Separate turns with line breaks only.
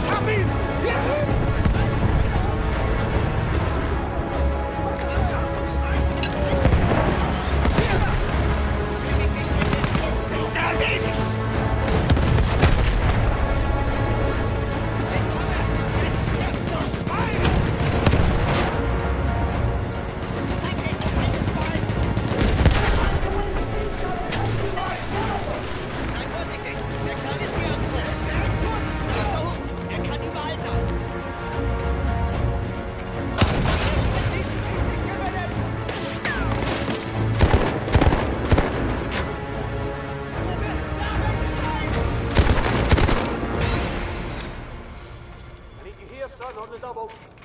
Stop me! Ordnung erworben.